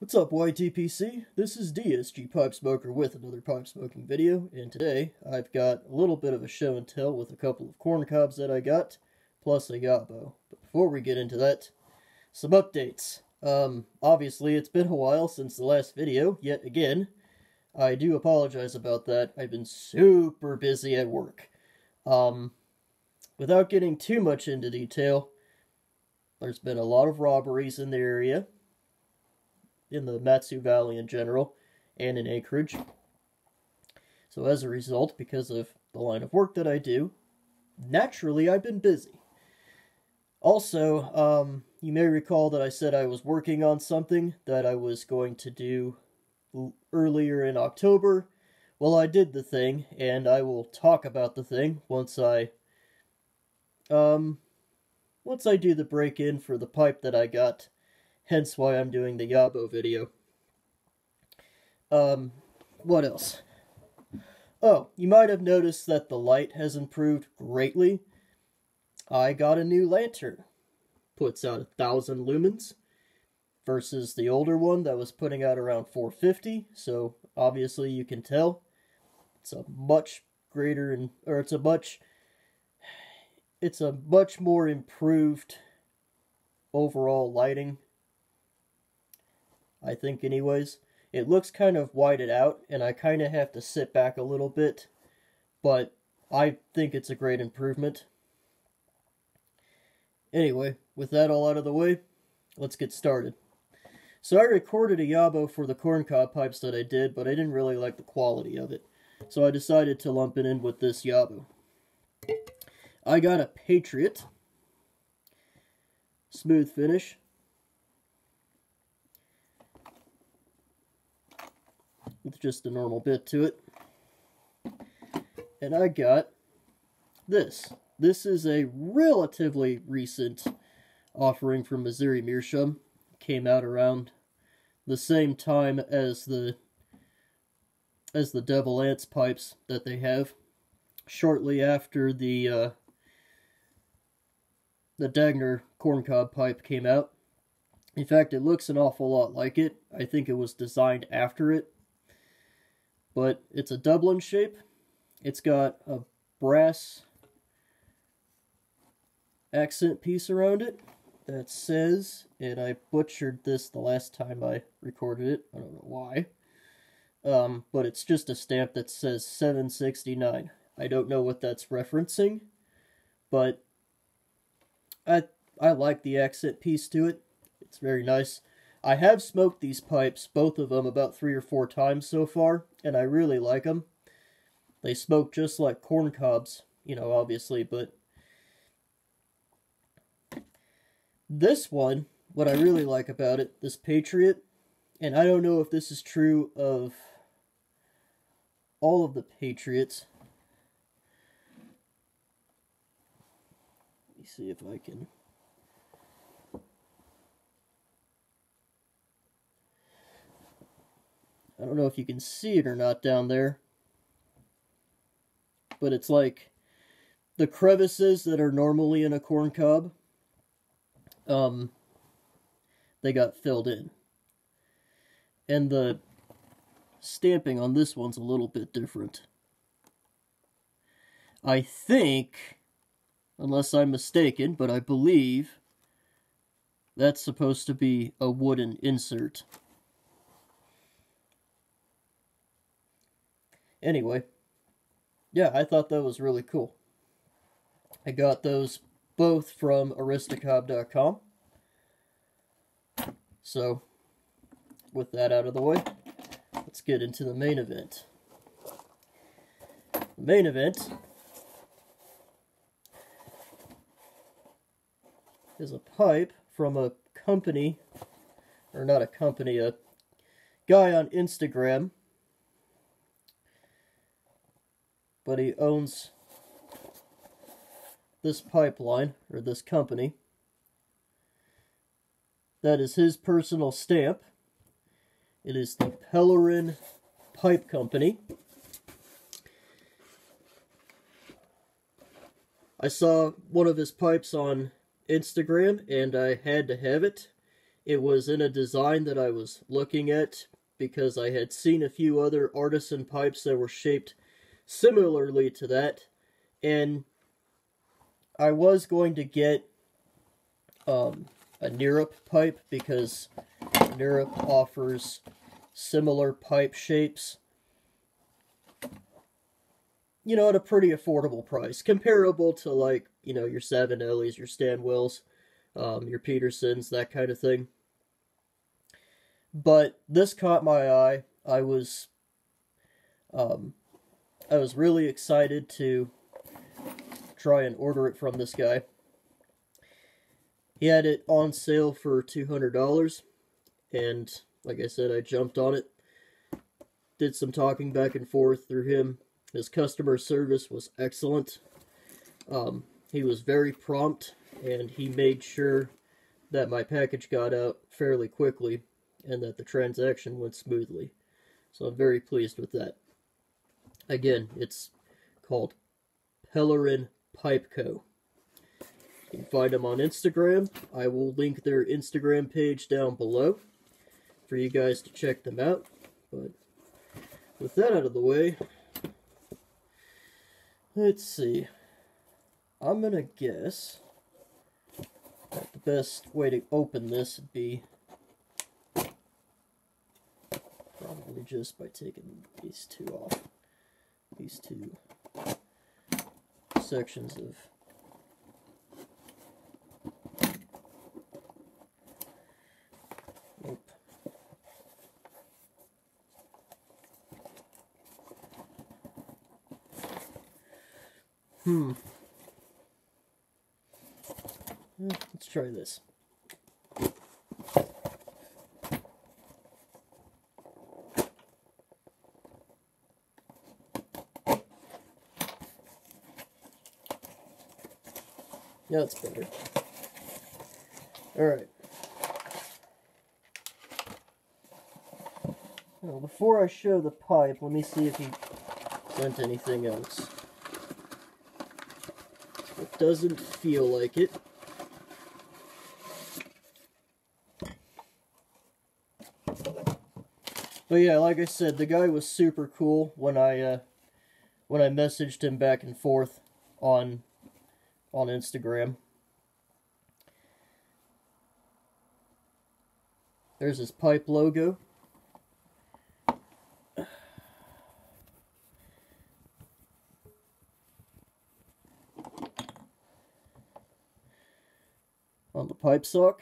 What's up YTPC? This is DSG Pipe Smoker with another pipe smoking video, and today I've got a little bit of a show and tell with a couple of corn cobs that I got, plus a yabo. But before we get into that, some updates. Um, obviously it's been a while since the last video, yet again. I do apologize about that. I've been super busy at work. Um, without getting too much into detail, there's been a lot of robberies in the area in the Mat-Su Valley in general and in Anchorage. So as a result, because of the line of work that I do, naturally I've been busy. Also, um, you may recall that I said I was working on something that I was going to do earlier in October. Well, I did the thing, and I will talk about the thing once I, um, once I do the break-in for the pipe that I got hence why I'm doing the Yabo video. Um, what else? Oh, you might have noticed that the light has improved greatly. I got a new lantern. Puts out a thousand lumens versus the older one that was putting out around 450. So obviously you can tell it's a much greater and or it's a much it's a much more improved overall lighting I think anyways. It looks kind of whited out, and I kind of have to sit back a little bit, but I think it's a great improvement. Anyway, with that all out of the way, let's get started. So I recorded a Yabo for the corncob pipes that I did, but I didn't really like the quality of it. So I decided to lump it in with this Yabo. I got a Patriot. Smooth finish. With just a normal bit to it. And I got this. This is a relatively recent offering from Missouri Meerschaum. Came out around the same time as the as the Devil Anse pipes that they have. Shortly after the uh, the Dagner corncob pipe came out. In fact, it looks an awful lot like it. I think it was designed after it but it's a Dublin shape. It's got a brass accent piece around it that says, and I butchered this the last time I recorded it, I don't know why, um, but it's just a stamp that says 769. I don't know what that's referencing, but I I like the accent piece to it. It's very nice. I have smoked these pipes, both of them, about three or four times so far, and I really like them. They smoke just like corn cobs, you know, obviously, but this one, what I really like about it, this Patriot, and I don't know if this is true of all of the Patriots. Let me see if I can I don't know if you can see it or not down there. But it's like the crevices that are normally in a corn cob, um, they got filled in. And the stamping on this one's a little bit different. I think, unless I'm mistaken, but I believe that's supposed to be a wooden insert. Anyway, yeah, I thought that was really cool. I got those both from aristocob.com. So, with that out of the way, let's get into the main event. The main event is a pipe from a company, or not a company, a guy on Instagram but he owns this pipeline, or this company. That is his personal stamp. It is the Pellerin Pipe Company. I saw one of his pipes on Instagram, and I had to have it. It was in a design that I was looking at because I had seen a few other artisan pipes that were shaped similarly to that. And I was going to get um, a Nerup pipe because Nerup offers similar pipe shapes. You know, at a pretty affordable price, comparable to like, you know, your Savinellis, your Stanwells, um, your Petersons, that kind of thing. But this caught my eye. I was, um, I was really excited to try and order it from this guy. He had it on sale for $200, and like I said, I jumped on it. Did some talking back and forth through him. His customer service was excellent. Um, he was very prompt, and he made sure that my package got out fairly quickly and that the transaction went smoothly. So I'm very pleased with that. Again, it's called Pellerin Pipe Co. You can find them on Instagram. I will link their Instagram page down below for you guys to check them out. But with that out of the way, let's see. I'm going to guess that the best way to open this would be probably just by taking these two off. These two sections of Hmm. Let's try this. Yeah, that's better. Alright. Well, before I show the pipe, let me see if he sent anything else. It doesn't feel like it. But yeah, like I said, the guy was super cool when I uh, when I messaged him back and forth on on Instagram. There's his pipe logo. On the pipe sock.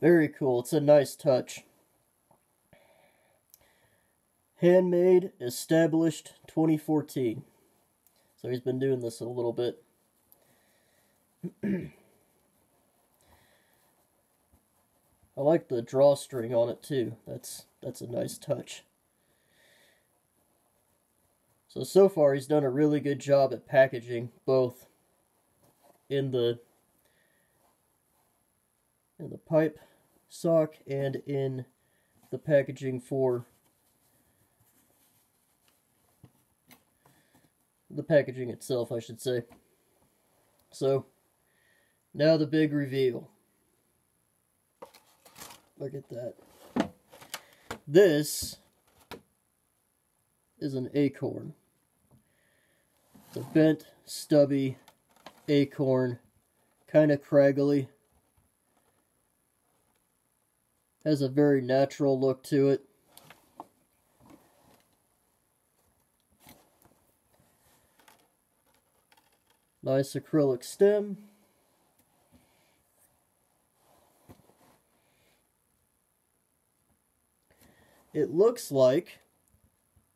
Very cool. It's a nice touch. Handmade, established 2014. So he's been doing this a little bit. I like the drawstring on it too. That's that's a nice touch. So so far he's done a really good job at packaging both in the in the pipe sock and in the packaging for the packaging itself, I should say. So, now the big reveal. Look at that. This is an acorn. It's a bent, stubby acorn, kind of craggly. Has a very natural look to it. Nice acrylic stem. It looks like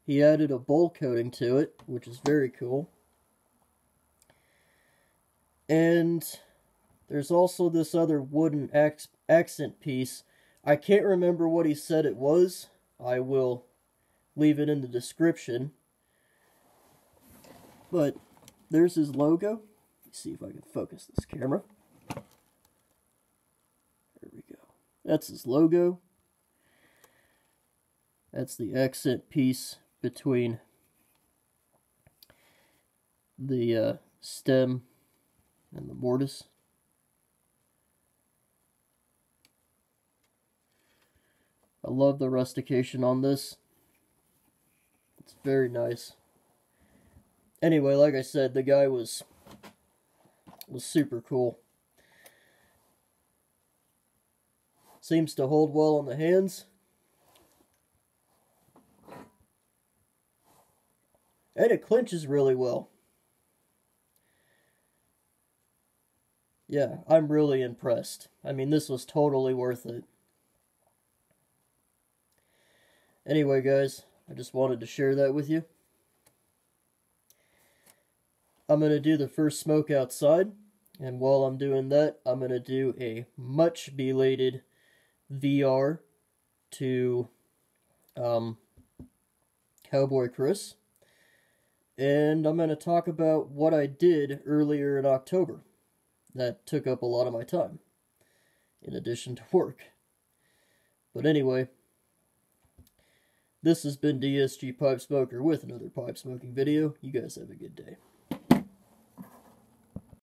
he added a bowl coating to it, which is very cool. And there's also this other wooden accent piece. I can't remember what he said it was. I will leave it in the description. But there's his logo. Let's see if I can focus this camera. There we go. That's his logo. That's the accent piece between the uh, stem and the mortise. I love the rustication on this. It's very nice. Anyway, like I said, the guy was was super cool. Seems to hold well on the hands. And it clinches really well. Yeah, I'm really impressed. I mean, this was totally worth it. Anyway, guys, I just wanted to share that with you. I'm going to do the first smoke outside. And while I'm doing that, I'm going to do a much belated VR to um, Cowboy Chris. And I'm going to talk about what I did earlier in October. That took up a lot of my time, in addition to work. But anyway, this has been DSG Pipe Smoker with another pipe smoking video. You guys have a good day.